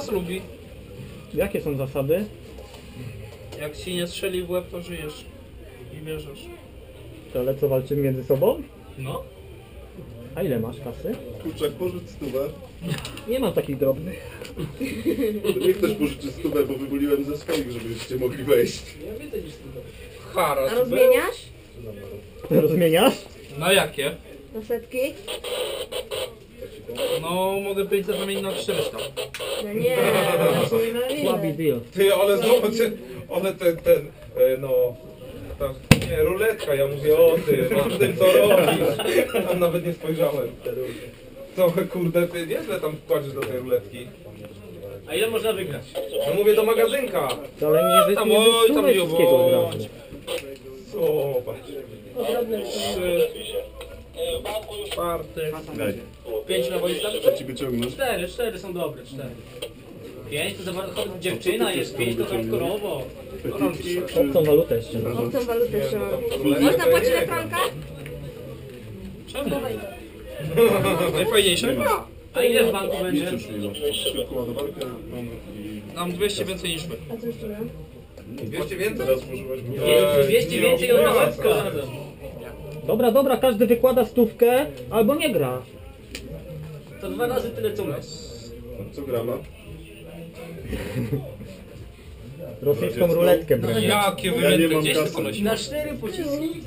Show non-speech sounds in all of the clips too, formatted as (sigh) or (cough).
was lubi. Jakie są zasady? Jak ci nie strzeli w łeb, to żyjesz. I bierzesz. To ale co walczymy między sobą? No. A ile masz kasy? Kurczak, pożycz stówę. Nie mam takich drobnych. Niech ktoś pożyczy stówę, bo wybuliłem ze swoich, żebyście mogli wejść. Haracz A był. rozmieniasz? Rozmieniasz? Na jakie? Na setki? No, mogę być za zamienić na 400. No nie, to nie na Słaby ile. deal. Ty, ale zobacz, one ten, ten, e, no, ta, nie, ruletka, ja mówię o ty, o tym co robisz. Tam nawet nie spojrzałem. Trochę kurde, ty nieźle tam kładziesz do tej ruletki. A ile można wygrać? No mówię do magazynka. Wcale nie wy, Tam, nie oj, tam nie wszystkiego od razu. Zobacz. Trzy. Czwarty. Daj, Pięć na wojska? chcę ci wyciągnąć. Cztery, cztery są dobre, cztery. Pięć to za bardzo dziewczyna jest, pięć to hardkorowo. Gorączki. Obcą walutę jeszcze. Obcą walutę jeszcze. Można płacić na franka? Czemu? (laughs) Najfajniejsze? A ile w banku będzie? Mam i... Mam 200 więcej niż my. A co jeszcze mam? 200 więcej? Teraz używać go. Eee, 200 nie, więcej od Nowacka. Dobra, dobra, każdy wykłada stówkę albo nie gra. To dwa razy tyle co my. Co grama? Rosyjską ruletkę No broni. jakie Ja nie gdzieś to ponosi? Na cztery pociski.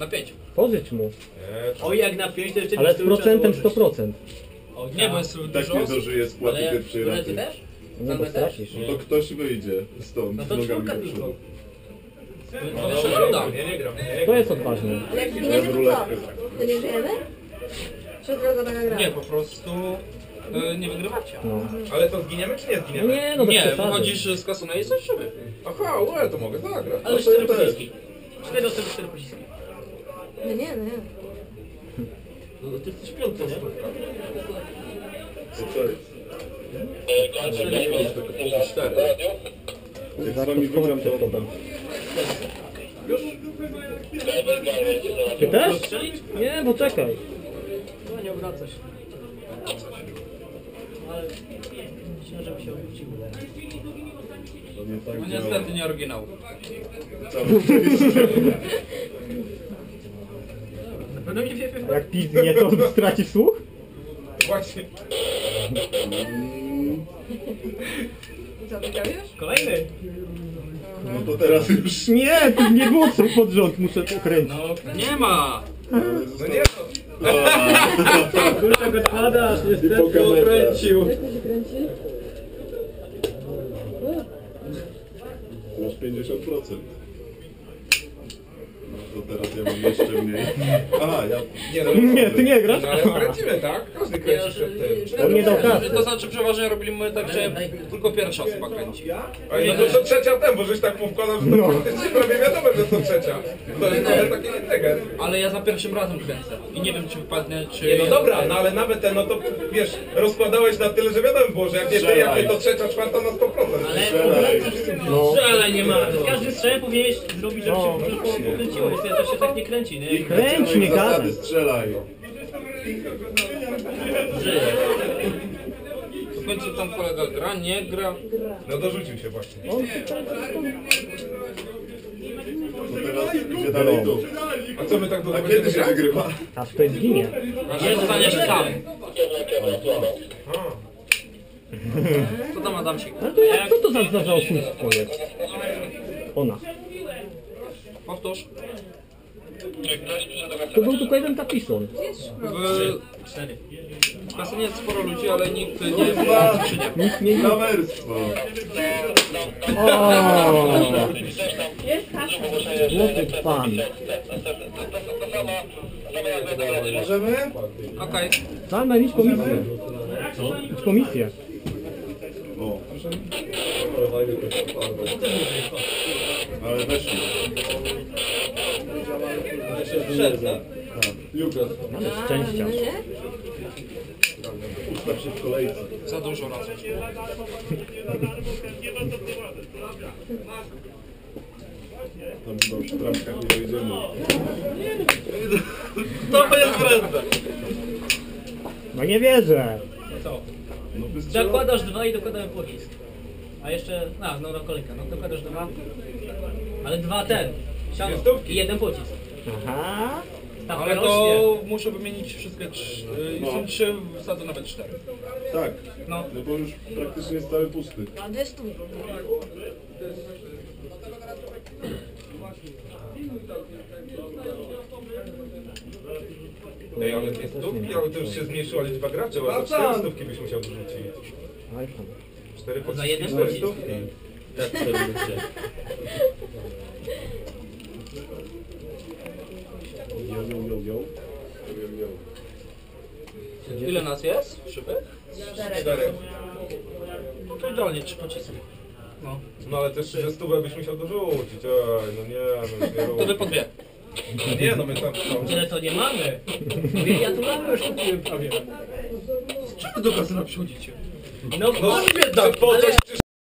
Na pięć. Pożycz mu. O jak na pięć to jeszcze Ale z procentem trzeba 100%. O, Nie, bo jest Tak dużo nie osób. dożyje spłaty Ale pierwszej ale raty. ty też? Nie, bo stracisz. No to ktoś wyjdzie stąd No z to nogami czwórka do tylko. przodu. Nie To jest odważne. Ale jak Ja zginiemy, to co? To nie żyjemy? Czy taka gra? Nie, po prostu e, nie wygrywacie. No. Ale to zginiemy czy nie No zginiemy? nie, no bez Nie, przesady. wychodzisz z kasuna i żywy. Aha, łe, to mogę zagrać. Ale to cztery też. pociski. Cztery osoby, cztery pociski. No nie, no nie. No to ty jesteś piąty, nie? Co to jest? Cztery. Jak z wami wygram, to. Ty też? Nie, bo czekaj. No nie obraca się. Ale myślę, żeby się obróciło. No niestety nie oryginał. Pewno nie wie, A jak piznie, to straci słuch? Właśnie. Wygrałeś? Kolejny. No to teraz już... Nie, to nie było co pod rząd, muszę to kręcić. No, nie ma! No nie, no. Kurczak odpadasz, niestety. po kamerze. Kręcił. Jak to się kręci? Masz 50%. No to teraz ja mam jeszcze mniej. Aha, ja... Nie, no, Nie, ty nie grasz? No ale kręcimy, tak? Każdy kręci nie dał kasy. To znaczy przeważnie robimy tak, że tylko pierwsza osoba kręci. Ej, no to co trzecia ten, bo żeś tak powkładał, że to No. (laughs) praktycznie prawie wiadomo, że to trzecia. To jest nawet taki integer. Ale ja za pierwszym razem kręcę. I nie wiem czy wypadnę, czy... Nie, no dobra, no ale nawet ten, no to wiesz, rozkładałeś na tyle, że wiadomo było, że jak nie ty, jak nie to trzecia, czwarta na 100%. Ale No. ale nie ma. Każdy strzał powinieneś zrobić, żeby No. się po- pokręciło. Niestety to się tak nie kręci, nie? Kręć, nie gadaj. strzelaj. W końcu tam kolega gra, nie gra. No dorzucił się właśnie. To teraz idzie dalej dół. A co my tak do A kiedy będziemy się grać? wygrywa? Aż ktoś zginie. Nie zostaniesz sam. A. Co tam Adamsik? Ale to jak, co to za, za, za oszustwo jest? Ona. Powtórz. To był tylko jeden kapison. W kasynie jest sporo ludzi, ale nikt nie przy nie. Nikt nie... Lawerstwo. O, Jest kasa. Złoty pan. Możemy? Okej. Same idź komisję. Idź komisję. O. Ale weszli. Mamy szczęścia. No nie? Ustaw się w kolejce. Za dużo razy. Tam chyba przy bramkach nie wejdziemy. To jest wredne. No nie wierzę. Wystrzelał? Zakładasz dwa i dokładamy pocisk. A jeszcze, a, no, no kolejka, no dokładasz dwa. Ale dwa ten, siano Dwie stówki. i jeden pocisk. Aha. Stawka Ale rośnie. to muszę wymienić wszystkie trzy. y, No. Są trzy, wsadzę nawet cztery. Tak, No. no bo już praktycznie jest cały pusty. A gdzie stół? Ej, ale dwie stówki, ale to już się zmniejszyła liczba graczy, ale to cztery stówki byś musiał dorzucić. iPhone. Cztery Za pociski, jeden cztery pocisk. stówki. Tak przebicie. Jo, jo. Jo, jo, jo. Ile nas jest? Szyby? Cztery. No to idealnie trzy pociski. No. No ale też ze stówę byś musiał dorzucić, oj, no nie, no nie (laughs) To wy po dwie. No nie, no my tam... No. Tyle to nie mamy. Mówię, Ja tu mamy już kupiłem prawie. Czemu do kasyna przychodzicie? No, No, kurde, tak, po coś ale-